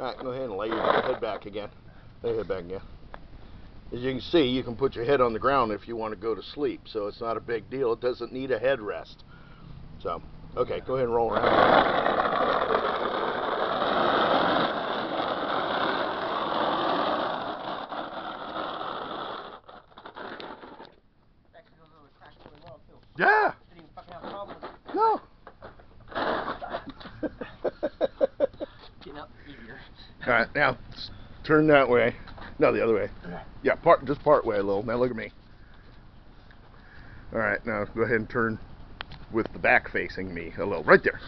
Alright, go ahead and lay your head back again. Lay your head back again. As you can see, you can put your head on the ground if you want to go to sleep, so it's not a big deal. It doesn't need a headrest. So, okay, go ahead and roll around. Actually, those are crashed really well too. Yeah! Didn't even fucking have a problem with it. No! Getting easier. Alright, now turn that way. No, the other way. Yeah, part just part way a little. Now look at me. Alright, now go ahead and turn with the back facing me a little. Right there.